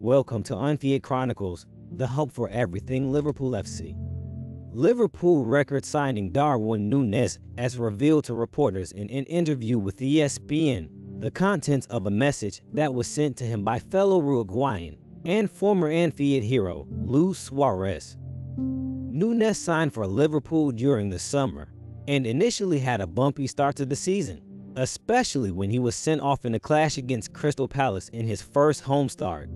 Welcome to Anfield Chronicles, the hub for everything Liverpool FC. Liverpool record signing Darwin Núñez has revealed to reporters in an interview with ESPN the contents of a message that was sent to him by fellow Uruguayan and former Anfield hero Luis Suarez. Núñez signed for Liverpool during the summer and initially had a bumpy start to the season, especially when he was sent off in a clash against Crystal Palace in his first home start.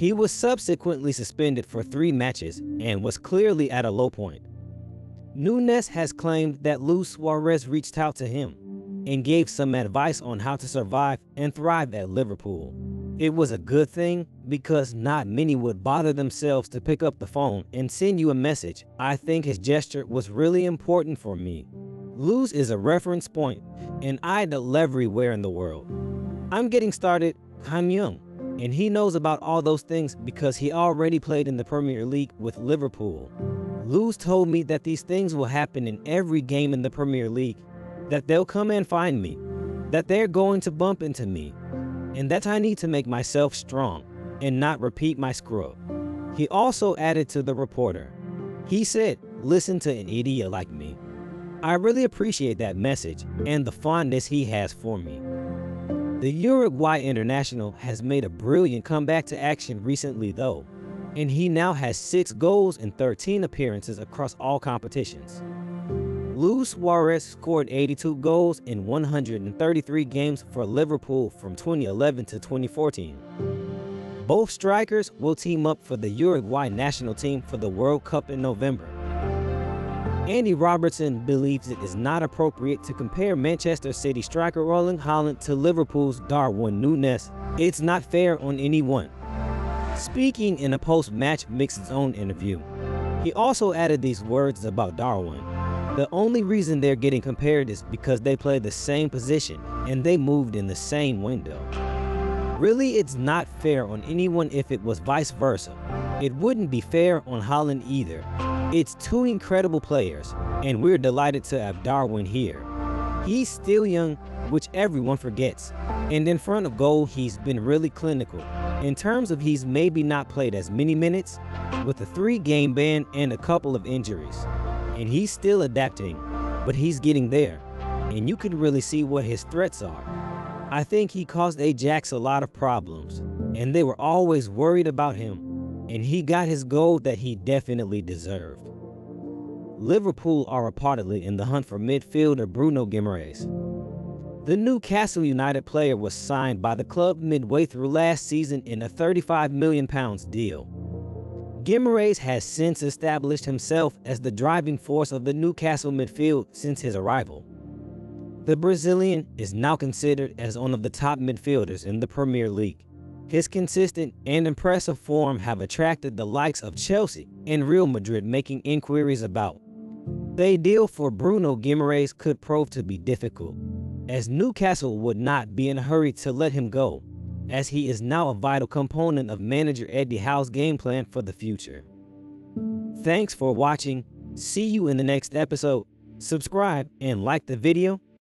He was subsequently suspended for three matches and was clearly at a low point. Núñez has claimed that Luis Suarez reached out to him and gave some advice on how to survive and thrive at Liverpool. It was a good thing because not many would bother themselves to pick up the phone and send you a message. I think his gesture was really important for me. Luis is a reference point and I idol everywhere in the world. I'm getting started, I'm young and he knows about all those things because he already played in the Premier League with Liverpool. Luis told me that these things will happen in every game in the Premier League, that they'll come and find me, that they're going to bump into me, and that I need to make myself strong and not repeat my screw He also added to the reporter, he said, listen to an idiot like me. I really appreciate that message and the fondness he has for me. The Uruguay international has made a brilliant comeback to action recently though, and he now has 6 goals and 13 appearances across all competitions. Luis Suarez scored 82 goals in 133 games for Liverpool from 2011 to 2014. Both strikers will team up for the Uruguay national team for the World Cup in November. Andy Robertson believes it is not appropriate to compare Manchester City striker Erling Haaland to Liverpool's Darwin Núñez. It's not fair on anyone. Speaking in a post-match Mixed Zone interview, he also added these words about Darwin. The only reason they're getting compared is because they play the same position and they moved in the same window. Really, it's not fair on anyone if it was vice versa. It wouldn't be fair on Haaland either. It's two incredible players, and we're delighted to have Darwin here. He's still young, which everyone forgets, and in front of goal, he's been really clinical. In terms of he's maybe not played as many minutes, with a three-game ban and a couple of injuries. And he's still adapting, but he's getting there, and you can really see what his threats are. I think he caused Ajax a lot of problems, and they were always worried about him and he got his goal that he definitely deserved. Liverpool are reportedly in the hunt for midfielder Bruno Guimaraes. The Newcastle United player was signed by the club midway through last season in a £35 million deal. Guimaraes has since established himself as the driving force of the Newcastle midfield since his arrival. The Brazilian is now considered as one of the top midfielders in the Premier League. His consistent and impressive form have attracted the likes of Chelsea and Real Madrid making inquiries about. The deal for Bruno Guimaraes could prove to be difficult, as Newcastle would not be in a hurry to let him go, as he is now a vital component of manager Eddie Howe's game plan for the future. Thanks for watching. See you in the next episode. Subscribe and like the video